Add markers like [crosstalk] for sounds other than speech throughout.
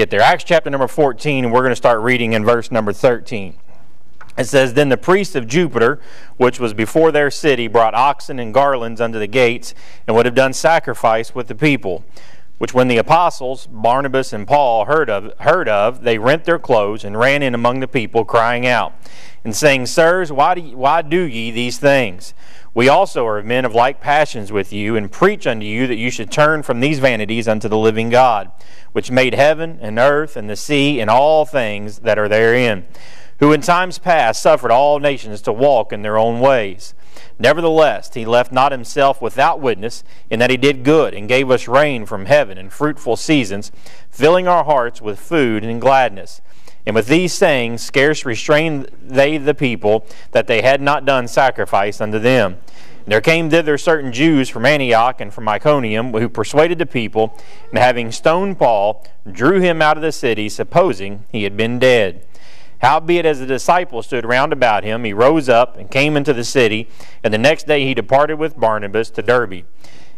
get there. Acts chapter number 14, and we're going to start reading in verse number 13. It says, Then the priests of Jupiter, which was before their city, brought oxen and garlands unto the gates, and would have done sacrifice with the people. Which when the apostles, Barnabas and Paul, heard of, heard of, they rent their clothes and ran in among the people, crying out, and saying, Sirs, why do, why do ye these things? We also are men of like passions with you, and preach unto you that you should turn from these vanities unto the living God, which made heaven and earth and the sea and all things that are therein, who in times past suffered all nations to walk in their own ways. Nevertheless, he left not himself without witness, in that he did good, and gave us rain from heaven and fruitful seasons, filling our hearts with food and gladness. And with these sayings, scarce restrained they the people, that they had not done sacrifice unto them. And there came thither certain Jews from Antioch and from Iconium, who persuaded the people, and having stoned Paul, drew him out of the city, supposing he had been dead. Howbeit, as the disciples stood round about him, he rose up and came into the city, and the next day he departed with Barnabas to Derbe.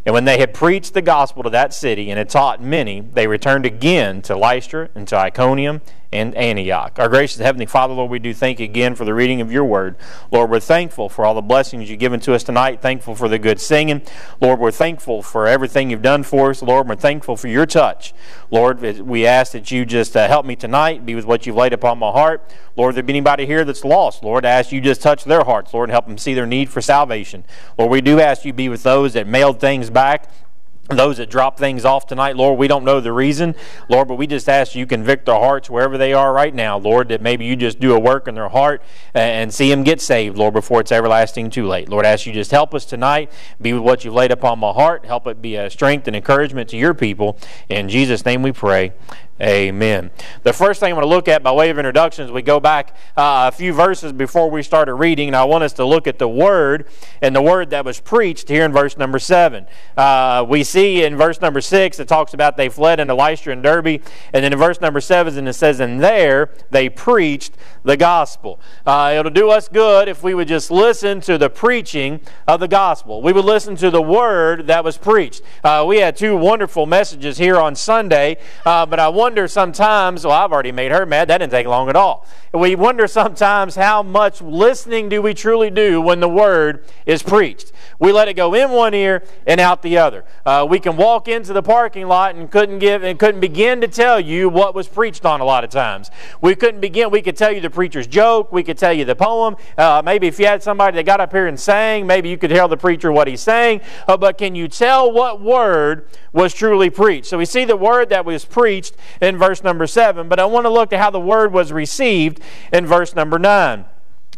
And when they had preached the gospel to that city and had taught many, they returned again to Lystra and to Iconium and Antioch. Our gracious Heavenly Father, Lord, we do thank you again for the reading of your word. Lord, we're thankful for all the blessings you've given to us tonight, thankful for the good singing. Lord, we're thankful for everything you've done for us. Lord, we're thankful for your touch. Lord, we ask that you just uh, help me tonight, be with what you've laid upon my heart. Lord, there be anybody here that's lost, Lord, I ask you just touch their hearts, Lord, and help them see their need for salvation. Lord, we do ask you be with those that mailed things back those that drop things off tonight, Lord, we don't know the reason, Lord, but we just ask you convict their hearts wherever they are right now, Lord, that maybe you just do a work in their heart and see them get saved, Lord, before it's everlasting too late. Lord, I ask you just help us tonight, be with what you've laid upon my heart, help it be a strength and encouragement to your people. In Jesus' name we pray. Amen. The first thing I want to look at by way of introduction is we go back uh, a few verses before we started reading, and I want us to look at the word and the word that was preached here in verse number 7. Uh, we see in verse number 6 it talks about they fled into Lystra and Derbe, and then in verse number 7 it says, And there they preached the gospel. Uh, it'll do us good if we would just listen to the preaching of the gospel. We would listen to the word that was preached. Uh, we had two wonderful messages here on Sunday, uh, but I wonder wonder sometimes, well, I've already made her mad. That didn't take long at all. We wonder sometimes how much listening do we truly do when the word is preached. We let it go in one ear and out the other. Uh, we can walk into the parking lot and couldn't give and couldn't begin to tell you what was preached on a lot of times. We couldn't begin. We could tell you the preacher's joke. We could tell you the poem. Uh, maybe if you had somebody that got up here and sang, maybe you could tell the preacher what he's saying. Uh, but can you tell what word was truly preached? So we see the word that was preached in verse number 7, but I want to look at how the word was received in verse number 9.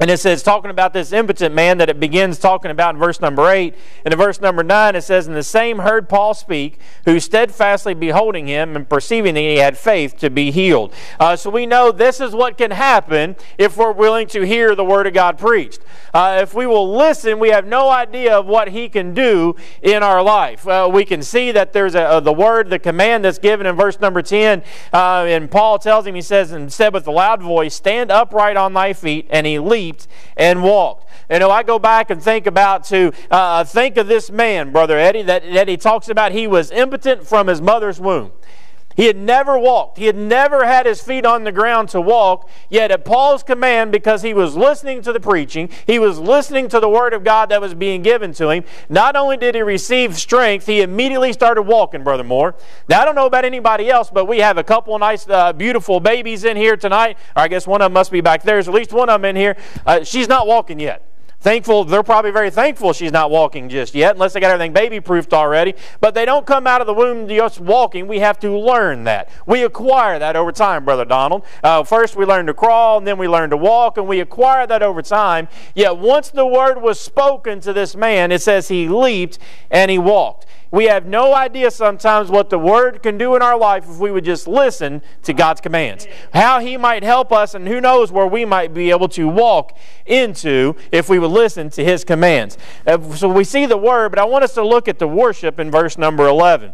And it says, talking about this impotent man that it begins talking about in verse number 8. And in verse number 9, it says, And the same heard Paul speak, who steadfastly beholding him and perceiving that he had faith to be healed. Uh, so we know this is what can happen if we're willing to hear the word of God preached. Uh, if we will listen, we have no idea of what he can do in our life. Uh, we can see that there's a, the word, the command that's given in verse number 10. Uh, and Paul tells him, he says, and said with a loud voice, Stand upright on thy feet. And he leaped leaped and walked. You know, I go back and think about to uh, think of this man, Brother Eddie, that, that he talks about he was impotent from his mother's womb. He had never walked. He had never had his feet on the ground to walk. Yet, at Paul's command, because he was listening to the preaching, he was listening to the word of God that was being given to him, not only did he receive strength, he immediately started walking, Brother Moore. Now, I don't know about anybody else, but we have a couple nice, uh, beautiful babies in here tonight. Or I guess one of them must be back there. There's at least one of them in here. Uh, she's not walking yet. Thankful, they're probably very thankful she's not walking just yet, unless they got everything baby proofed already. But they don't come out of the womb just walking. We have to learn that. We acquire that over time, Brother Donald. Uh, first, we learn to crawl, and then we learn to walk, and we acquire that over time. Yet, once the word was spoken to this man, it says he leaped and he walked. We have no idea sometimes what the Word can do in our life if we would just listen to God's commands. How He might help us, and who knows where we might be able to walk into if we would listen to His commands. Uh, so we see the Word, but I want us to look at the worship in verse number 11.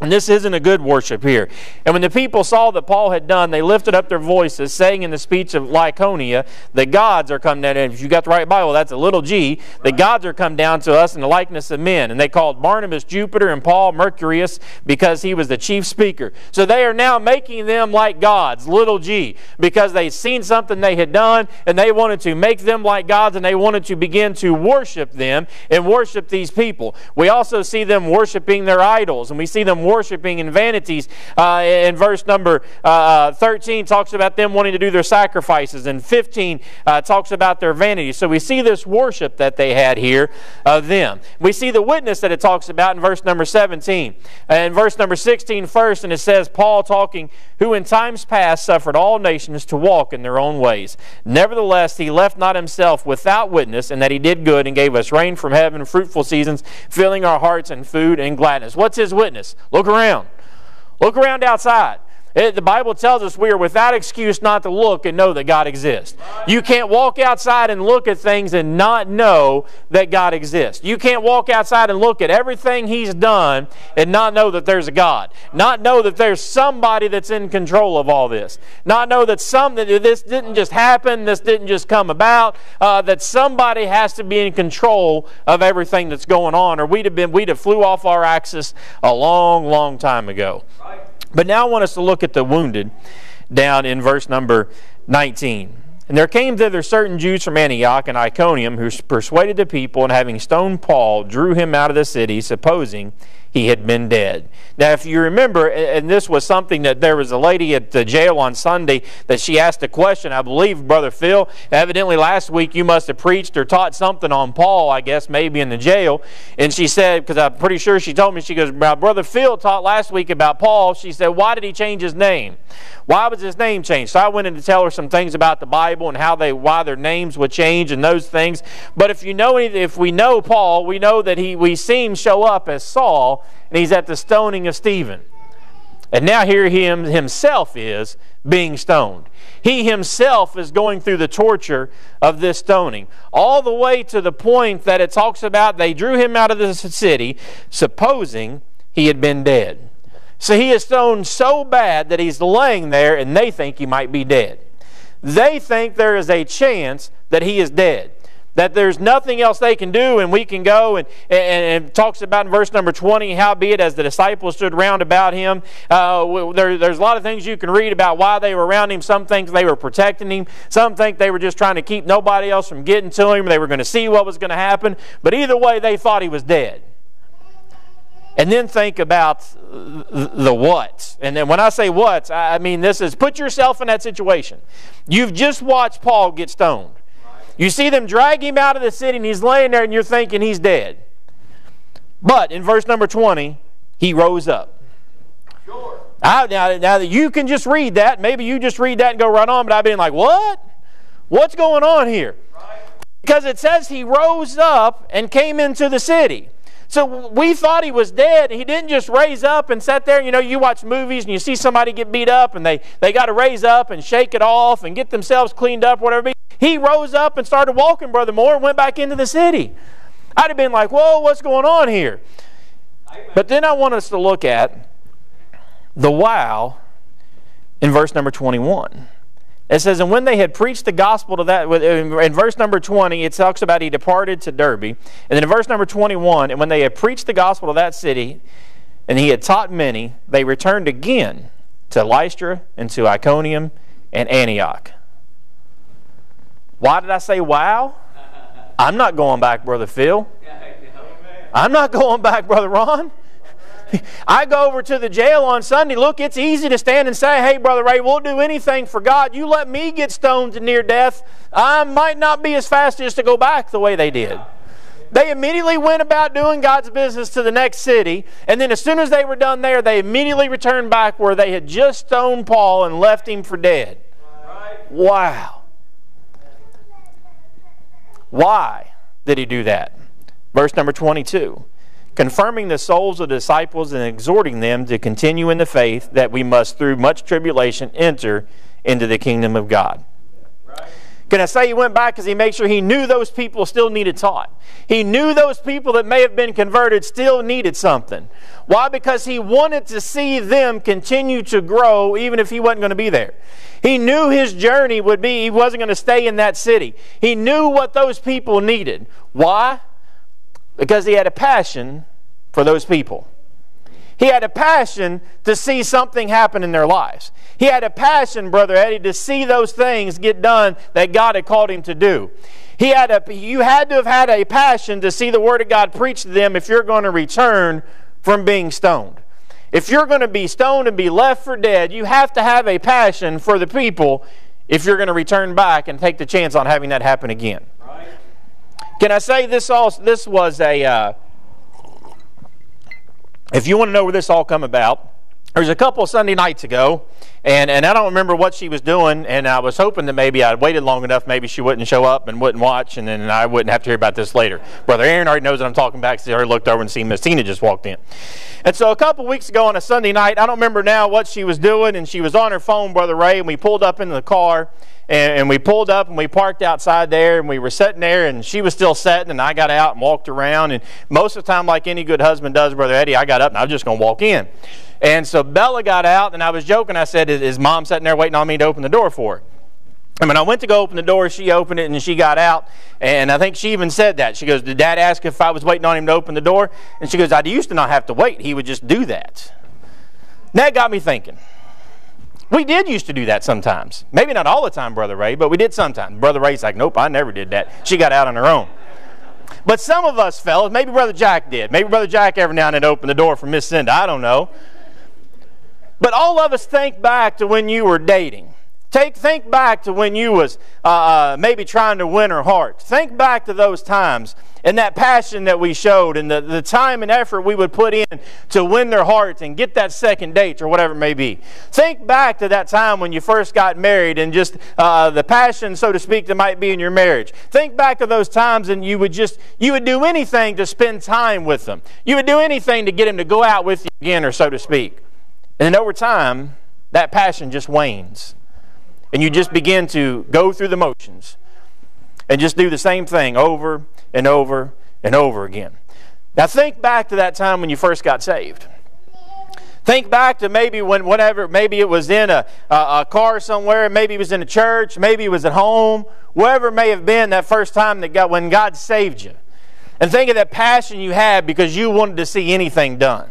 And this isn't a good worship here. And when the people saw that Paul had done, they lifted up their voices, saying in the speech of Lycaonia, the gods are come down. And if you got the right Bible, that's a little g. The gods are come down to us in the likeness of men. And they called Barnabas Jupiter and Paul Mercurius because he was the chief speaker. So they are now making them like gods, little g, because they'd seen something they had done and they wanted to make them like gods and they wanted to begin to worship them and worship these people. We also see them worshiping their idols and we see them worshiping in vanities. Uh, in verse number uh, uh, 13 talks about them wanting to do their sacrifices, and 15 uh, talks about their vanity. So we see this worship that they had here of them. We see the witness that it talks about in verse number 17. And verse number 16 first, and it says, Paul talking, who in times past suffered all nations to walk in their own ways. Nevertheless, he left not himself without witness, and that he did good and gave us rain from heaven, fruitful seasons, filling our hearts and food and gladness. What's his witness? Look around. Look around outside. It, the Bible tells us we are without excuse not to look and know that God exists. You can't walk outside and look at things and not know that God exists. You can't walk outside and look at everything He's done and not know that there's a God. Not know that there's somebody that's in control of all this. Not know that some that this didn't just happen, this didn't just come about. Uh, that somebody has to be in control of everything that's going on, or we'd have been we'd have flew off our axis a long, long time ago. Right. But now I want us to look at the wounded down in verse number 19. And there came thither certain Jews from Antioch and Iconium who persuaded the people, and having stoned Paul, drew him out of the city, supposing he had been dead. Now, if you remember, and this was something that there was a lady at the jail on Sunday that she asked a question. I believe, Brother Phil, evidently last week you must have preached or taught something on Paul, I guess, maybe in the jail. And she said, because I'm pretty sure she told me, she goes, Brother Phil taught last week about Paul. She said, Why did he change his name? Why was his name changed? So I went in to tell her some things about the Bible and how they why their names would change and those things. But if you know if we know Paul, we know that he we see him show up as Saul and he's at the stoning of Stephen. And now here he himself is being stoned. He himself is going through the torture of this stoning. All the way to the point that it talks about they drew him out of the city, supposing he had been dead. So he is stoned so bad that he's laying there and they think he might be dead. They think there is a chance that he is dead that there's nothing else they can do, and we can go and, and, and talks about in verse number 20, howbeit as the disciples stood round about him. Uh, there, there's a lot of things you can read about why they were around him. Some think they were protecting him. Some think they were just trying to keep nobody else from getting to him. They were going to see what was going to happen. But either way, they thought he was dead. And then think about the what. And then when I say what, I mean this is put yourself in that situation. You've just watched Paul get stoned. You see them drag him out of the city and he's laying there and you're thinking he's dead. But in verse number 20, he rose up. Sure. I, now, now that you can just read that, maybe you just read that and go right on, but I've been like, what? What's going on here? Right. Because it says he rose up and came into the city. So we thought he was dead. He didn't just raise up and sit there. You know, you watch movies and you see somebody get beat up and they, they got to raise up and shake it off and get themselves cleaned up, whatever. He rose up and started walking, Brother Moore, and went back into the city. I'd have been like, whoa, what's going on here? But then I want us to look at the wow in verse number 21. It says, And when they had preached the gospel to that, in verse number 20, it talks about he departed to Derbe. And then in verse number 21, and when they had preached the gospel to that city, and he had taught many, they returned again to Lystra and to Iconium and Antioch. Why did I say wow? I'm not going back, Brother Phil. I'm not going back, Brother Ron. [laughs] I go over to the jail on Sunday. Look, it's easy to stand and say, hey, Brother Ray, we'll do anything for God. You let me get stoned to near death. I might not be as fast as to go back the way they did. They immediately went about doing God's business to the next city, and then as soon as they were done there, they immediately returned back where they had just stoned Paul and left him for dead. Wow. Why did he do that? Verse number 22 confirming the souls of the disciples and exhorting them to continue in the faith that we must through much tribulation enter into the kingdom of God. Can I say he went back because he made sure he knew those people still needed taught? He knew those people that may have been converted still needed something. Why? Because he wanted to see them continue to grow even if he wasn't going to be there. He knew his journey would be, he wasn't going to stay in that city. He knew what those people needed. Why? Because he had a passion for those people. He had a passion to see something happen in their lives. He had a passion, Brother Eddie, to see those things get done that God had called him to do. He had a, you had to have had a passion to see the Word of God preached to them if you're going to return from being stoned. If you're going to be stoned and be left for dead, you have to have a passion for the people if you're going to return back and take the chance on having that happen again. Right. Can I say this also? This was a. Uh, if you want to know where this all come about, there was a couple Sunday nights ago, and, and I don't remember what she was doing, and I was hoping that maybe I'd waited long enough, maybe she wouldn't show up and wouldn't watch, and then I wouldn't have to hear about this later. Brother Aaron already knows that I'm talking back, so he already looked over and seen Miss Tina just walked in. And so a couple weeks ago on a Sunday night, I don't remember now what she was doing, and she was on her phone, Brother Ray, and we pulled up into the car, and, and, we pulled up and we parked outside there and we were sitting there and she was still sitting and I got out and walked around and most of the time like any good husband does, Brother Eddie, I got up and I was just going to walk in. And so Bella got out and I was joking. I said, is mom sitting there waiting on me to open the door for her? And when I went to go open the door, she opened it and she got out. And I think she even said that. She goes, Did dad ask if I was waiting on him to open the door? And she goes, I used to not have to wait. He would just do that. And that got me thinking. We did used to do that sometimes. Maybe not all the time, Brother Ray, but we did sometimes. Brother Ray's like, nope, I never did that. She got out on her own. But some of us fellas, maybe Brother Jack did. Maybe Brother Jack every now and then opened the door for Miss Cinda. I don't know. But all of us think back to when you were dating. Take, think back to when you was uh, uh, maybe trying to win her heart. Think back to those times and that passion that we showed and the, the time and effort we would put in to win their hearts and get that second date or whatever it may be. Think back to that time when you first got married and just uh, the passion, so to speak, that might be in your marriage. Think back to those times and you would just, you would do anything to spend time with them. You would do anything to get them to go out with you again or so to speak. And then over time, that passion just wanes and you just begin to go through the motions and just do the same thing over and over and over again. Now, think back to that time when you first got saved. Think back to maybe when, whatever, maybe it was in a, a, a, car somewhere, maybe it was in a church, maybe it was at home, wherever may have been that first time that God, when God saved you. And think of that passion you had because you wanted to see anything done.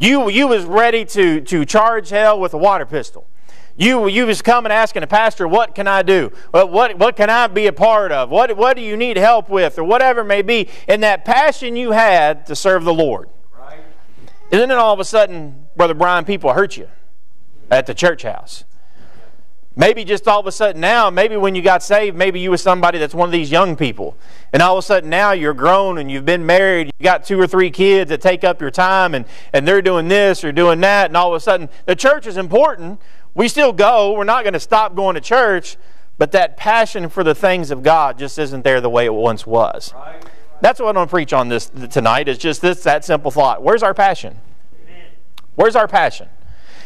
You, you was ready to, to charge hell with a water pistol. You, you was coming asking a pastor, what can I do? What, what, what can I be a part of? What, what do you need help with? Or whatever it may be. And that passion you had to serve the Lord. Right. And then all of a sudden, Brother Brian, people hurt you at the church house. Maybe just all of a sudden now, maybe when you got saved, maybe you were somebody that's one of these young people. And all of a sudden now you're grown and you've been married, you got two or three kids that take up your time and, and they're doing this or doing that. And all of a sudden, the church is important, we still go. We're not going to stop going to church, but that passion for the things of God just isn't there the way it once was. That's what I'm going to preach on this tonight. Is just this that simple thought. Where's our passion? Where's our passion?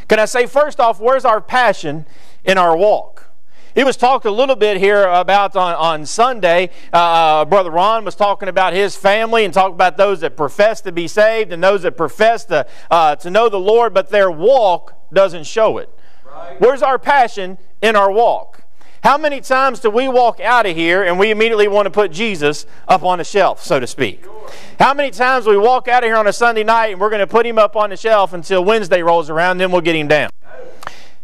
Can I say first off, where's our passion in our walk? It was talked a little bit here about on, on Sunday. Uh, uh, Brother Ron was talking about his family and talked about those that profess to be saved and those that profess to, uh, to know the Lord, but their walk doesn't show it. Where's our passion in our walk? How many times do we walk out of here and we immediately want to put Jesus up on the shelf, so to speak? How many times we walk out of here on a Sunday night and we're going to put him up on the shelf until Wednesday rolls around, then we'll get him down?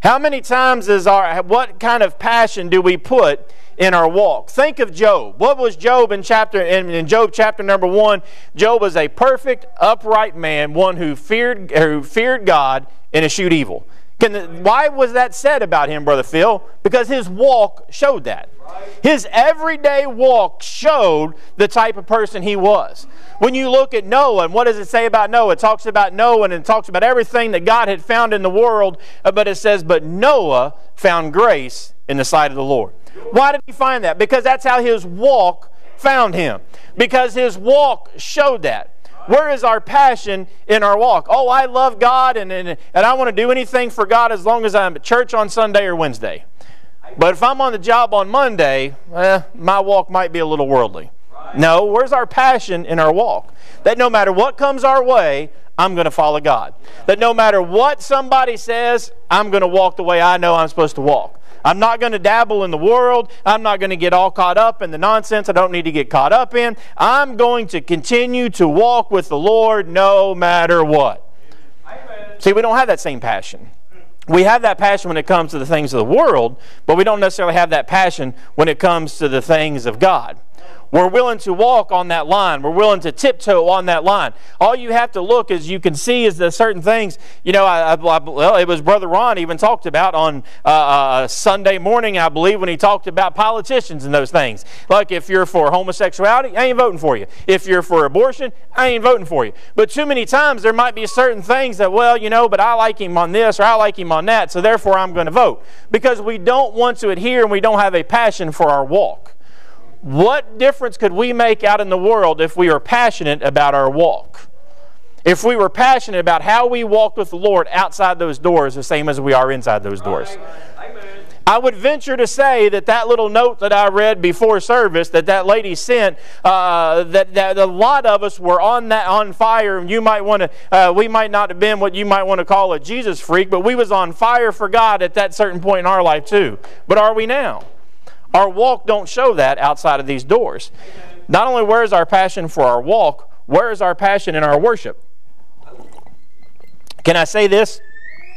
How many times is our what kind of passion do we put in our walk? Think of Job. What was Job in chapter in, in Job chapter number one? Job was a perfect, upright man, one who feared who feared God and eschewed evil. Can, why was that said about him, Brother Phil? Because his walk showed that. His everyday walk showed the type of person he was. When you look at Noah, and what does it say about Noah? It talks about Noah and it talks about everything that God had found in the world, uh, but it says, But Noah found grace in the sight of the Lord. Why did he find that? Because that's how his walk found him. Because his walk showed that. Where is our passion in our walk? Oh, I love God and, and, and I want to do anything for God as long as I'm at church on Sunday or Wednesday. But if I'm on the job on Monday, eh, my walk might be a little worldly. No, where's our passion in our walk? That no matter what comes our way, I'm going to follow God. That no matter what somebody says, I'm going to walk the way I know I'm supposed to walk. I'm not going to dabble in the world. I'm not going to get all caught up in the nonsense I don't need to get caught up in. I'm going to continue to walk with the Lord no matter what. Amen. See, we don't have that same passion. We have that passion when it comes to the things of the world, but we don't necessarily have that passion when it comes to the things of God. We're willing to walk on that line. We're willing to tiptoe on that line. All you have to look as you can see is the certain things. You know, I, I, well, it was Brother Ron even talked about on uh, uh, Sunday morning, I believe, when he talked about politicians and those things. Like if you're for homosexuality, I ain't voting for you. If you're for abortion, I ain't voting for you. But too many times there might be certain things that, well, you know, but I like him on this or I like him on that, so therefore I'm going to vote. Because we don't want to adhere and we don't have a passion for our walk. What difference could we make out in the world if we were passionate about our walk? If we were passionate about how we walked with the Lord outside those doors, the same as we are inside those doors. I would venture to say that that little note that I read before service that that lady sent, uh, that, that a lot of us were on that on fire. And you might want to, uh, we might not have been what you might want to call a Jesus freak, but we was on fire for God at that certain point in our life too. But are we now? Our walk don't show that outside of these doors. Not only where is our passion for our walk, where is our passion in our worship? Can I say this?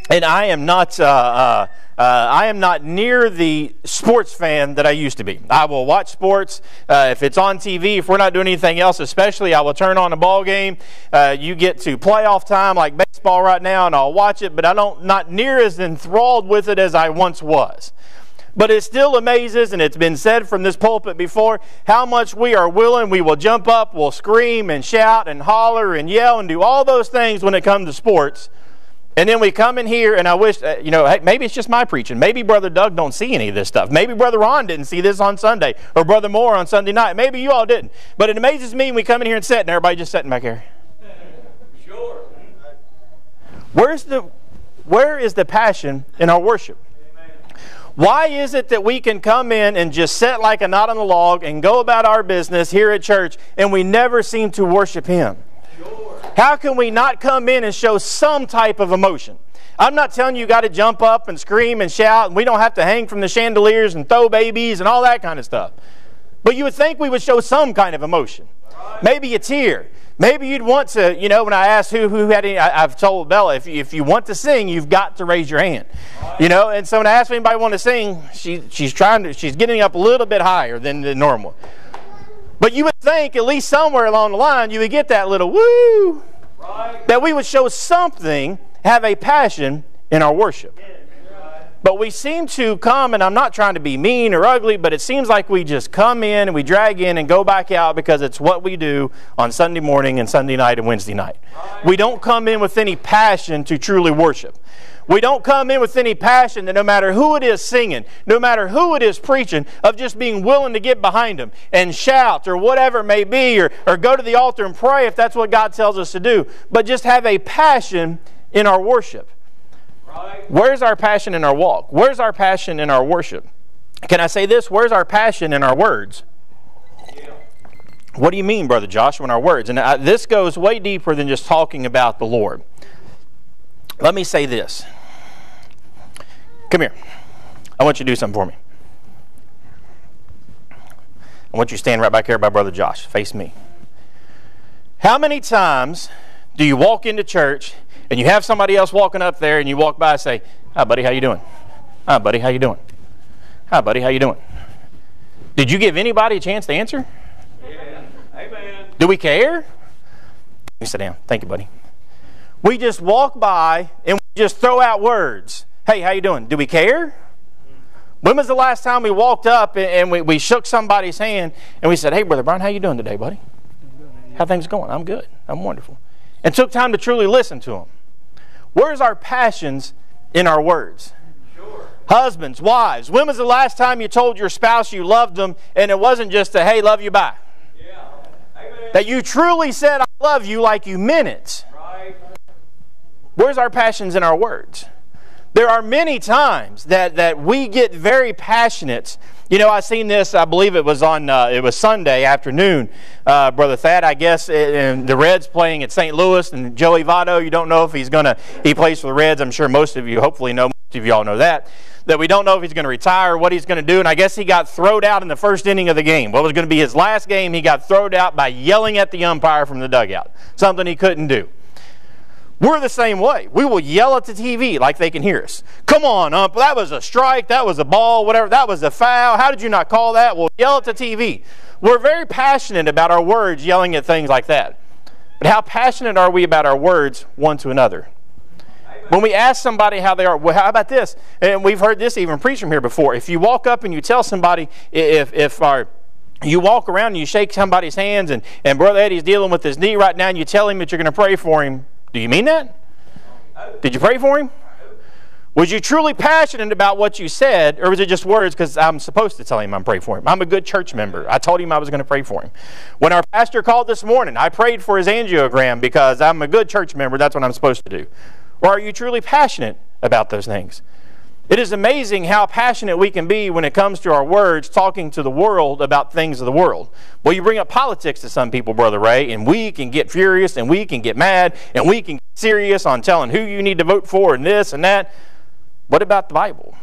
And I am not. Uh, uh, uh, I am not near the sports fan that I used to be. I will watch sports uh, if it's on TV. If we're not doing anything else, especially, I will turn on a ball game. Uh, you get to playoff time like baseball right now, and I'll watch it. But I don't not near as enthralled with it as I once was. But it still amazes, and it's been said from this pulpit before, how much we are willing. We will jump up, we'll scream and shout and holler and yell and do all those things when it comes to sports. And then we come in here, and I wish, uh, you know, hey, maybe it's just my preaching. Maybe Brother Doug don't see any of this stuff. Maybe Brother Ron didn't see this on Sunday, or Brother Moore on Sunday night. Maybe you all didn't. But it amazes me when we come in here and sit, and everybody just sitting back here. Sure. Where's the, where is the passion in our worship? Why is it that we can come in and just sit like a knot on the log and go about our business here at church and we never seem to worship Him? How can we not come in and show some type of emotion? I'm not telling you you got to jump up and scream and shout, and we don't have to hang from the chandeliers and throw babies and all that kind of stuff. But you would think we would show some kind of emotion. Maybe a tear. Maybe you'd want to, you know, when I asked who, who had any, I, have told Bella, if, if you want to sing, you've got to raise your hand. You know, and so when I asked if anybody want to sing, she, she's trying to, she's getting up a little bit higher than the normal. But you would think, at least somewhere along the line, you would get that little woo, that we would show something, have a passion in our worship. But we seem to come, and I'm not trying to be mean or ugly, but it seems like we just come in and we drag in and go back out because it's what we do on Sunday morning and Sunday night and Wednesday night. We don't come in with any passion to truly worship. We don't come in with any passion that no matter who it is singing, no matter who it is preaching, of just being willing to get behind them and shout or whatever it may be, or, or go to the altar and pray if that's what God tells us to do, but just have a passion in our worship. Where's our passion in our walk? Where's our passion in our worship? Can I say this? Where's our passion in our words? What do you mean, Brother Joshua, in our words? And I, this goes way deeper than just talking about the Lord. Let me say this. Come here. I want you to do something for me. I want you to stand right back here by Brother Josh. Face me. How many times do you walk into church and you have somebody else walking up there, and you walk by and say, "Hi, buddy, how you doing? Hi, buddy, how you doing? Hi, buddy, how you doing?" Did you give anybody a chance to answer? Yeah. Amen. Do we care? You sit down. Thank you, buddy. We just walk by and we just throw out words. Hey, how you doing? Do we care? When was the last time we walked up and we, we shook somebody's hand and we said, Hey, Brother Brian, how you doing today, buddy? How things going? I'm good. I'm wonderful. And took time to truly listen to them. Where's our passions in our words? Sure. Husbands, wives, when was the last time you told your spouse you loved them and it wasn't just a, hey, love you, bye? Yeah. That you truly said, I love you like you meant it. Right. Where's our passions in our words? There are many times that, that we get very passionate. You know, I seen this. I believe it was on. Uh, it was Sunday afternoon, uh, brother Thad. I guess and the Reds playing at St. Louis, and Joey Votto. You don't know if he's gonna. He plays for the Reds. I'm sure most of you, hopefully, know. Most of you all know that. That we don't know if he's going to retire, what he's going to do, and I guess he got thrown out in the first inning of the game. What was going to be his last game, he got thrown out by yelling at the umpire from the dugout. Something he couldn't do. We're the same way. We will yell at the TV like they can hear us. Come on, ump, that was a strike, that was a ball, whatever, that was a foul. How did you not call that? We'll yell at the TV. We're very passionate about our words, yelling at things like that. But how passionate are we about our words one to another? When we ask somebody how they are, well, how about this? And we've heard this even preached from here before. If you walk up and you tell somebody, if, if our you walk around and you shake somebody's hands, and, and Brother Eddie's dealing with his knee right now, and you tell him that you're going to pray for him, do you mean that? Did you pray for him? Was you truly passionate about what you said, or was it just words because I'm supposed to tell him I'm praying for him? I'm a good church member. I told him I was going to pray for him. When our pastor called this morning, I prayed for his angiogram because I'm a good church member. That's what I'm supposed to do. Or are you truly passionate about those things? It is amazing how passionate we can be when it comes to our words talking to the world about things of the world. Well, you bring up politics to some people, Brother Ray, and we can get furious and we can get mad and we can get serious on telling who you need to vote for and this and that. What about the Bible?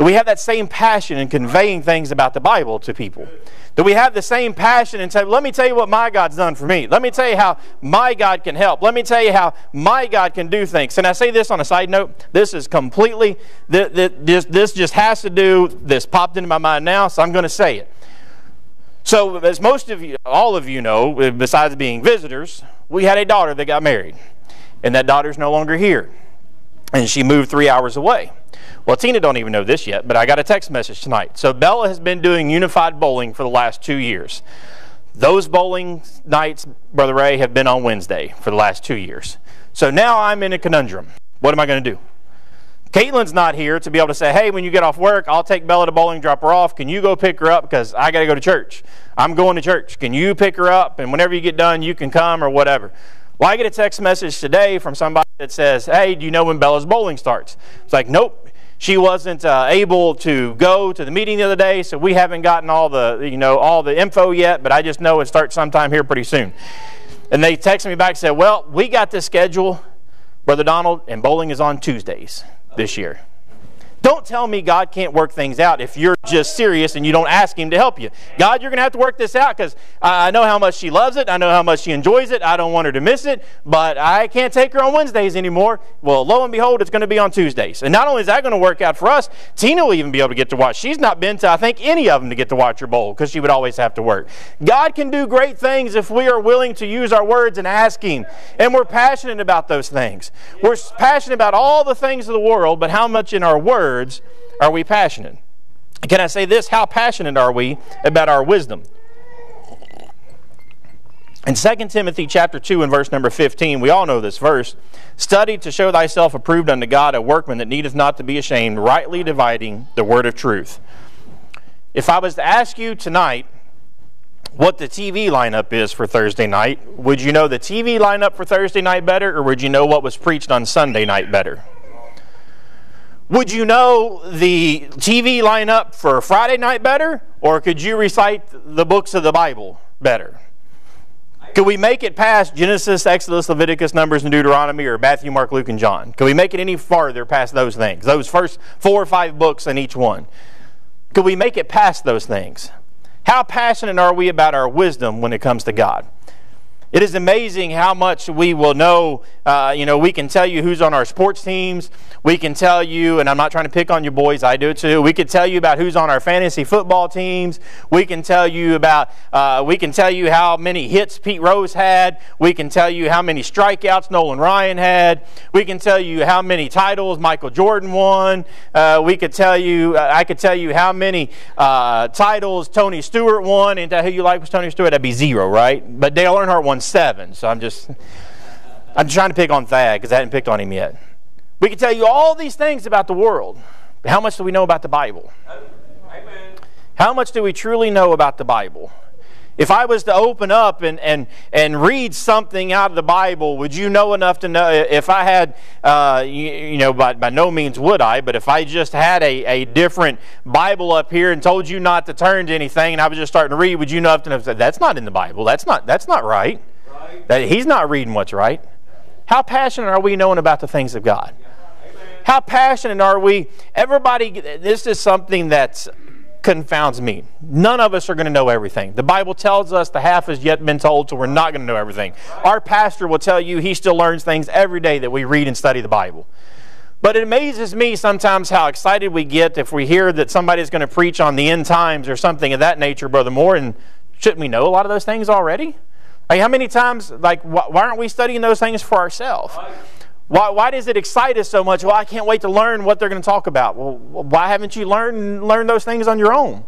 Do we have that same passion in conveying things about the Bible to people? Do we have the same passion and say, let me tell you what my God's done for me? Let me tell you how my God can help. Let me tell you how my God can do things. And I say this on a side note. This is completely, this, this just has to do, this popped into my mind now, so I'm going to say it. So, as most of you, all of you know, besides being visitors, we had a daughter that got married. And that daughter's no longer here. And she moved three hours away. Well, Tina don't even know this yet, but I got a text message tonight. So Bella has been doing unified bowling for the last two years. Those bowling nights, Brother Ray, have been on Wednesday for the last two years. So now I'm in a conundrum. What am I going to do? Caitlin's not here to be able to say, hey, when you get off work, I'll take Bella to bowling, drop her off. Can you go pick her up? Because I got to go to church. I'm going to church. Can you pick her up? And whenever you get done, you can come or whatever. Well, I get a text message today from somebody that says, hey, do you know when Bella's bowling starts? It's like, nope. She wasn't uh, able to go to the meeting the other day, so we haven't gotten all the, you know, all the info yet, but I just know it starts sometime here pretty soon. And they texted me back and said, well, we got this schedule, Brother Donald, and bowling is on Tuesdays this year. Don't tell me God can't work things out if you're just serious and you don't ask Him to help you. God, you're going to have to work this out because I know how much she loves it. I know how much she enjoys it. I don't want her to miss it, but I can't take her on Wednesdays anymore. Well, lo and behold, it's going to be on Tuesdays. And not only is that going to work out for us, Tina will even be able to get to watch. She's not been to, I think, any of them to get to watch her bowl because she would always have to work. God can do great things if we are willing to use our words and ask Him. And we're passionate about those things. We're passionate about all the things of the world, but how much in our words words are we passionate? Can I say this? How passionate are we about our wisdom? In 2 Timothy chapter 2 and verse number 15, we all know this verse. Study to show thyself approved unto God, a workman that needeth not to be ashamed, rightly dividing the word of truth. If I was to ask you tonight what the TV lineup is for Thursday night, would you know the TV lineup for Thursday night better, or would you know what was preached on Sunday night better? Would you know the TV lineup for Friday night better, or could you recite the books of the Bible better? Could we make it past Genesis, Exodus, Leviticus, Numbers, and Deuteronomy, or Matthew, Mark, Luke, and John? Could we make it any farther past those things? Those first four or five books in each one. Could we make it past those things? How passionate are we about our wisdom when it comes to God? It is amazing how much we will know. Uh, you know, we can tell you who's on our sports teams. We can tell you, and I'm not trying to pick on you boys, I do it too. We can tell you about who's on our fantasy football teams. We can tell you about, uh, we can tell you how many hits Pete Rose had. We can tell you how many strikeouts Nolan Ryan had. We can tell you how many titles Michael Jordan won. Uh, we could tell you, uh, I could tell you how many uh, titles Tony Stewart won. And who you like was Tony Stewart? That'd be zero, right? But Dale Earnhardt won seven. So I'm just, I'm trying to pick on Thad because I hadn't picked on him yet. We can tell you all these things about the world, but how much do we know about the Bible? Oh, amen. How much do we truly know about the Bible? If I was to open up and, and, and read something out of the Bible, would you know enough to know? If I had, uh, you, you, know, by, by no means would I, but if I just had a, a different Bible up here and told you not to turn to anything and I was just starting to read, would you know enough to know? That's not in the Bible. That's not, that's not right. right. That, he's not reading what's right. How passionate are we knowing about the things of God? How passionate are we? Everybody, this is something that's confounds me. None of us are going to know everything. The Bible tells us the half has yet been told, so we're not going to know everything. Our pastor will tell you he still learns things every day that we read and study the Bible. But it amazes me sometimes how excited we get if we hear that somebody is going to preach on the end times or something of that nature, Brother Moore. And shouldn't we know a lot of those things already? Like, how many times, like, why aren't we studying those things for ourselves? Why, why does it excite us so much? Well, I can't wait to learn what they're going to talk about. Well, why haven't you learned, learned those things on your own?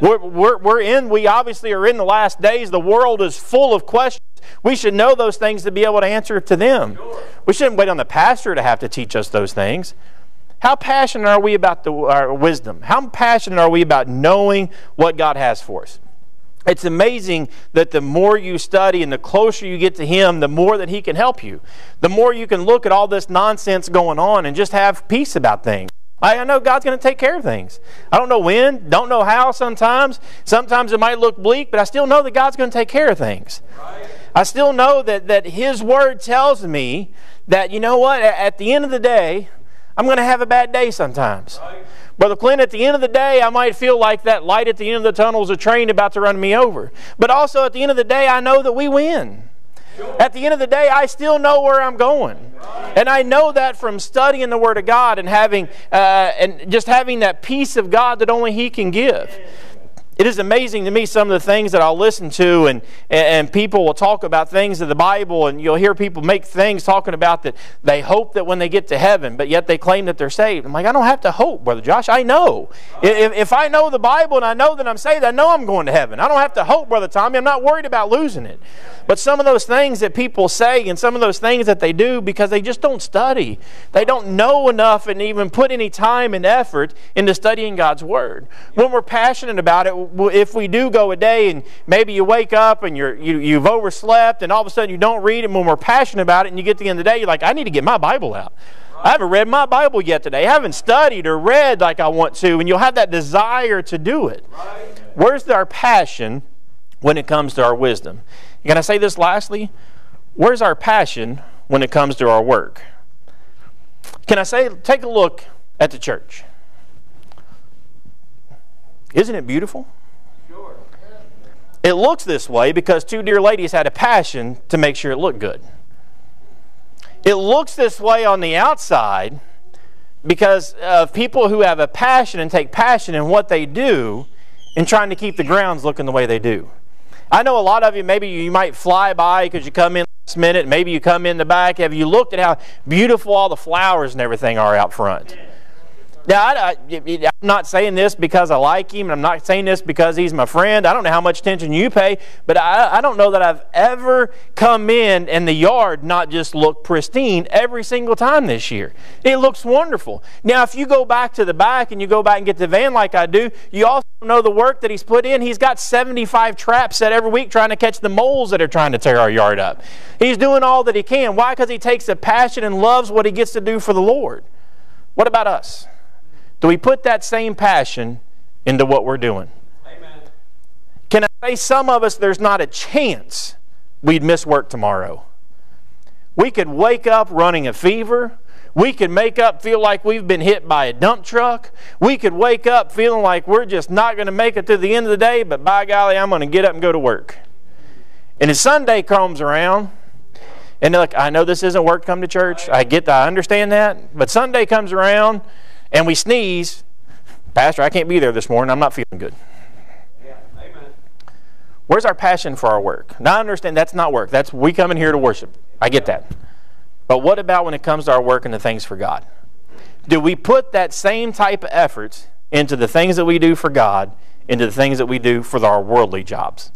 We're, we're, we're in, we obviously are in the last days. The world is full of questions. We should know those things to be able to answer to them. We shouldn't wait on the pastor to have to teach us those things. How passionate are we about the, our wisdom? How passionate are we about knowing what God has for us? It's amazing that the more you study and the closer you get to Him, the more that He can help you. The more you can look at all this nonsense going on and just have peace about things. I know God's going to take care of things. I don't know when, don't know how sometimes. Sometimes it might look bleak, but I still know that God's going to take care of things. I still know that, that His Word tells me that, you know what, at the end of the day, I'm going to have a bad day sometimes. Right. Brother Clint, at the end of the day, I might feel like that light at the end of the tunnel is a train about to run me over. But also at the end of the day, I know that we win. At the end of the day, I still know where I'm going. And I know that from studying the Word of God and having uh, and just having that peace of God that only He can give it is amazing to me some of the things that I'll listen to, and, and people will talk about things of the Bible, and you'll hear people make things talking about that they hope that when they get to heaven, but yet they claim that they're saved. I'm like, I don't have to hope, Brother Josh. I know. If, if I know the Bible and I know that I'm saved, I know I'm going to heaven. I don't have to hope, Brother Tommy. I'm not worried about losing it. But some of those things that people say and some of those things that they do because they just don't study, they don't know enough and even put any time and effort into studying God's Word. When we're passionate about it, if we do go a day and maybe you wake up and you're, you, you've overslept and all of a sudden you don't read it, when we're passionate about it and you get to the end of the day, you're like, I need to get my Bible out. I haven't read my Bible yet today. I haven't studied or read like I want to, and you'll have that desire to do it. Where's our passion when it comes to our wisdom? Can I say this lastly? Where's our passion when it comes to our work? Can I say, take a look at the church? Isn't it beautiful? It looks this way because two dear ladies had a passion to make sure it looked good. It looks this way on the outside because of people who have a passion and take passion in what they do in trying to keep the grounds looking the way they do. I know a lot of you, maybe you might fly by because you come in last minute, maybe you come in the back. Have you looked at how beautiful all the flowers and everything are out front? Now, I, am not saying this because I like him, and I'm not saying this because he's my friend. I don't know how much attention you pay, but I, I don't know that I've ever come in and the yard not just look pristine every single time this year. It looks wonderful. Now, if you go back to the back and you go back and get the van like I do, you also know the work that he's put in. He's got 75 traps set every week trying to catch the moles that are trying to tear our yard up. He's doing all that he can. Why? Because he takes a passion and loves what he gets to do for the Lord. What about us? Do we put that same passion into what we're doing? Amen. Can I say some of us, there's not a chance we'd miss work tomorrow? We could wake up running a fever. We could make up feel like we've been hit by a dump truck. We could wake up feeling like we're just not going to make it to the end of the day, but by golly, I'm going to get up and go to work. And as Sunday comes around, and look, I know this isn't work come to church. I get that, I understand that. But Sunday comes around, and we sneeze, Pastor, I can't be there this morning. I'm not feeling good. Yeah, amen. Where's our passion for our work? Now I understand that's not work. That's we come in here to worship. I get that. But what about when it comes to our work and the things for God? Do we put that same type of effort into the things that we do for God, into the things that we do for our worldly jobs?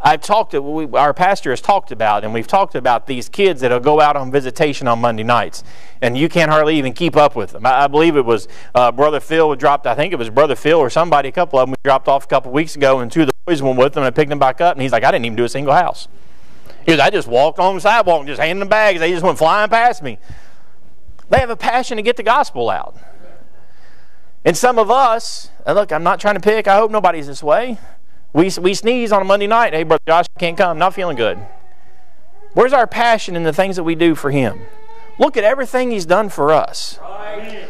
I've talked to, we, our pastor has talked about, and we've talked about these kids that'll go out on visitation on Monday nights, and you can't hardly even keep up with them. I, I believe it was uh, Brother Phil dropped, I think it was Brother Phil or somebody, a couple of them, we dropped off a couple weeks ago, and two of the boys went with them, and I picked them back up, and he's like, I didn't even do a single house. He goes, I just walked on the sidewalk and just handed them bags. They just went flying past me. They have a passion to get the gospel out. And some of us, look, I'm not trying to pick, I hope nobody's this way. We, we sneeze on a Monday night. Hey, Brother Josh, can't come. Not feeling good. Where's our passion in the things that we do for Him? Look at everything He's done for us.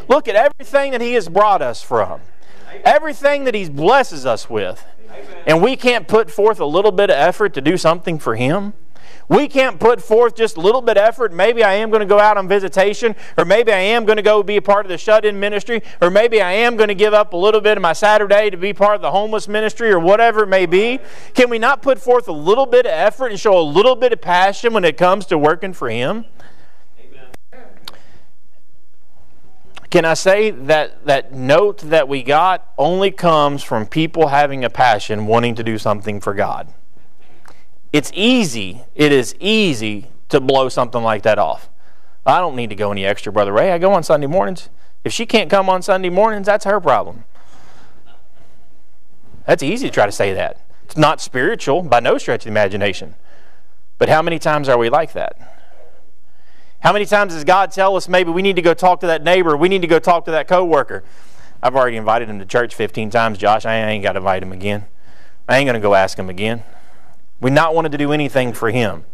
Look at everything that He has brought us from. Everything that He blesses us with. And we can't put forth a little bit of effort to do something for Him we can't put forth just a little bit of effort. Maybe I am going to go out on visitation, or maybe I am going to go be a part of the shut in ministry, or maybe I am going to give up a little bit of my Saturday to be part of the homeless ministry, or whatever it may be. Can we not put forth a little bit of effort and show a little bit of passion when it comes to working for Him? Can I say that that note that we got only comes from people having a passion wanting to do something for God? It's easy, it is easy to blow something like that off. I don't need to go any extra, Brother Ray. I go on Sunday mornings. If she can't come on Sunday mornings, that's her problem. That's easy to try to say that. It's not spiritual by no stretch of the imagination. But how many times are we like that? How many times does God tell us maybe we need to go talk to that neighbor, we need to go talk to that coworker? I've already invited him to church 15 times, Josh. I ain't got to invite him again. I ain't going to go ask him again. We not wanted to do anything for him.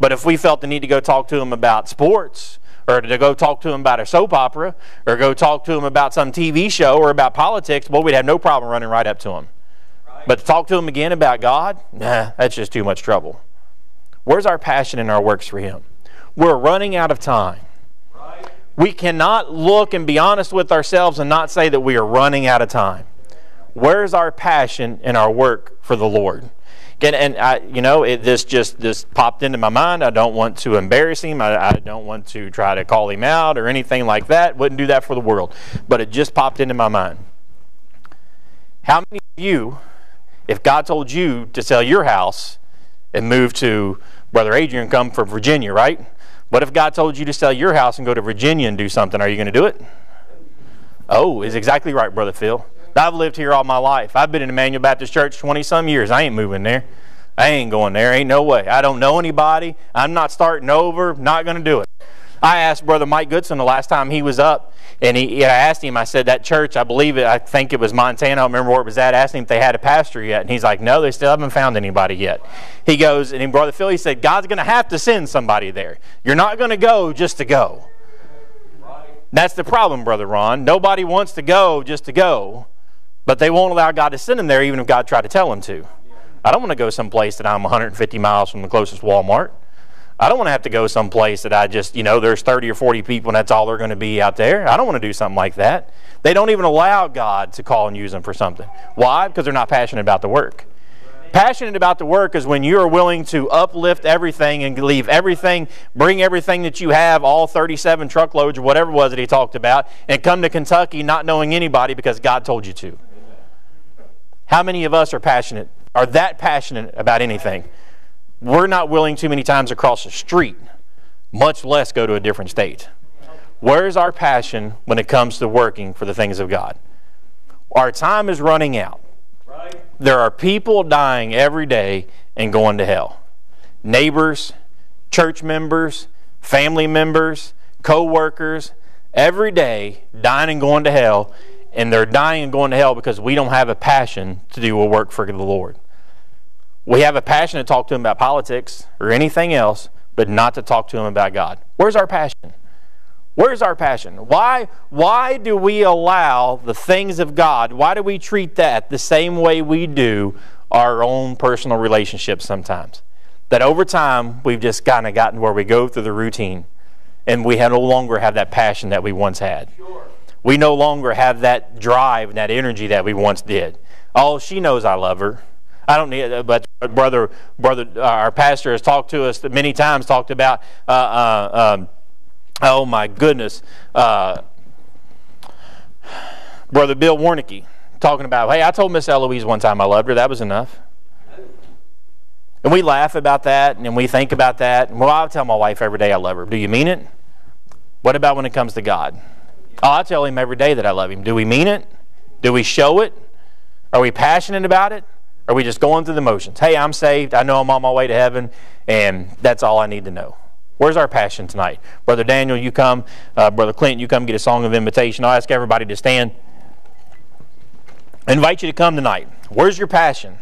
But if we felt the need to go talk to him about sports, or to go talk to him about a soap opera, or go talk to him about some TV show or about politics, well, we'd have no problem running right up to him. Right. But to talk to him again about God, nah, that's just too much trouble. Where's our passion in our works for him? We're running out of time. Right. We cannot look and be honest with ourselves and not say that we are running out of time. Where's our passion in our work for the Lord? And, and I, you know, it, this just this popped into my mind. I don't want to embarrass him. I, I don't want to try to call him out or anything like that. Wouldn't do that for the world. But it just popped into my mind. How many of you, if God told you to sell your house and move to Brother Adrian, come from Virginia, right? What if God told you to sell your house and go to Virginia and do something? Are you going to do it? Oh, is exactly right, Brother Phil. I've lived here all my life. I've been in Immanuel Baptist Church 20 some years. I ain't moving there. I ain't going there. Ain't no way. I don't know anybody. I'm not starting over. Not going to do it. I asked Brother Mike Goodson the last time he was up, and he, I asked him, I said, that church, I believe it, I think it was Montana, I don't remember where it was at. I asked him if they had a pastor yet, and he's like, no, they still haven't found anybody yet. He goes, and he, Brother Phil, he said, God's going to have to send somebody there. You're not going to go just to go. That's the problem, Brother Ron. Nobody wants to go just to go. But they won't allow God to send them there even if God tried to tell them to. I don't want to go someplace that I'm 150 miles from the closest Walmart. I don't want to have to go someplace that I just, you know, there's 30 or 40 people and that's all they're going to be out there. I don't want to do something like that. They don't even allow God to call and use them for something. Why? Because they're not passionate about the work. Passionate about the work is when you are willing to uplift everything and leave everything, bring everything that you have, all 37 truckloads or whatever it was that he talked about, and come to Kentucky not knowing anybody because God told you to. How many of us are passionate, are that passionate about anything? We're not willing too many times across the street, much less go to a different state. Where's our passion when it comes to working for the things of God? Our time is running out. There are people dying every day and going to hell. Neighbors, church members, family members, co workers, every day dying and going to hell and they're dying and going to hell because we don't have a passion to do a work for the Lord. We have a passion to talk to them about politics or anything else, but not to talk to them about God. Where's our passion? Where's our passion? Why, why do we allow the things of God, why do we treat that the same way we do our own personal relationships sometimes? That over time, we've just kind of gotten where we go through the routine and we no longer have that passion that we once had. Sure we no longer have that drive and that energy that we once did. Oh, she knows I love her. I don't need, but brother, brother, uh, our pastor has talked to us many times. Talked about, uh, uh, um, oh my goodness, uh, brother Bill Warnicki talking about. Hey, I told Miss Eloise one time I loved her. That was enough. And we laugh about that and we think about that. Well, I tell my wife every day I love her. Do you mean it? What about when it comes to God? Oh, I tell him every day that I love him. Do we mean it? Do we show it? Are we passionate about it? Are we just going through the motions? Hey, I'm saved. I know I'm on my way to heaven, and that's all I need to know. Where's our passion tonight? Brother Daniel, you come. Uh, Brother Clint, you come get a song of invitation. I'll ask everybody to stand. I invite you to come tonight. Where's your passion?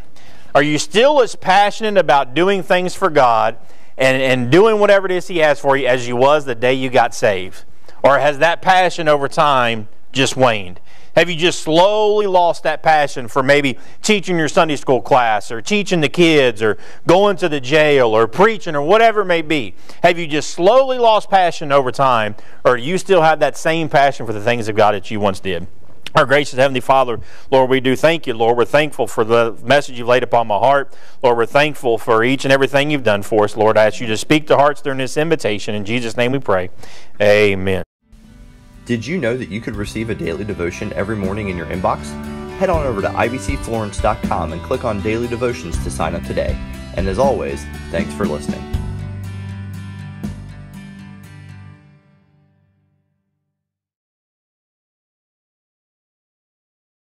Are you still as passionate about doing things for God and, and doing whatever it is He has for you as you was the day you got saved? Or has that passion over time just waned? Have you just slowly lost that passion for maybe teaching your Sunday school class or teaching the kids or going to the jail or preaching or whatever it may be? Have you just slowly lost passion over time or do you still have that same passion for the things of God that you once did? Our gracious Heavenly Father, Lord, we do thank you, Lord. We're thankful for the message you've laid upon my heart. Lord, we're thankful for each and everything you've done for us. Lord, I ask you to speak to hearts during this invitation. In Jesus' name we pray. Amen. Did you know that you could receive a daily devotion every morning in your inbox? Head on over to ibcflorence.com and click on Daily Devotions to sign up today. And as always, thanks for listening.